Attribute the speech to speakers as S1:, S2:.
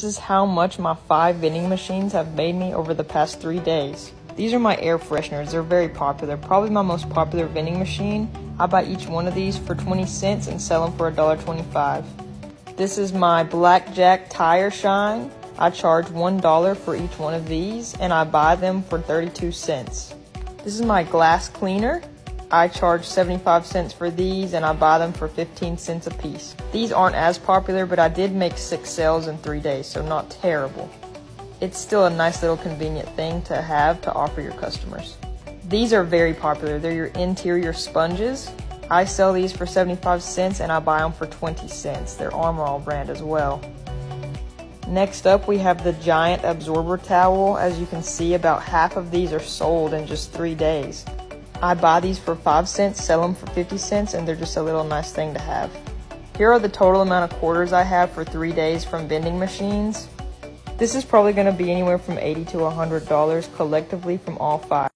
S1: This is how much my five vending machines have made me over the past three days. These are my air fresheners. They're very popular. Probably my most popular vending machine. I buy each one of these for 20 cents and sell them for $1.25. This is my Blackjack Tire Shine. I charge $1 for each one of these and I buy them for 32 cents. This is my glass cleaner. I charge 75 cents for these and I buy them for 15 cents a piece. These aren't as popular, but I did make six sales in three days, so not terrible. It's still a nice little convenient thing to have to offer your customers. These are very popular. They're your interior sponges. I sell these for 75 cents and I buy them for 20 cents. They're Armor All brand as well. Next up, we have the giant absorber towel. As you can see, about half of these are sold in just three days. I buy these for 5 cents, sell them for 50 cents, and they're just a little nice thing to have. Here are the total amount of quarters I have for 3 days from vending machines. This is probably going to be anywhere from 80 to $100 collectively from all 5.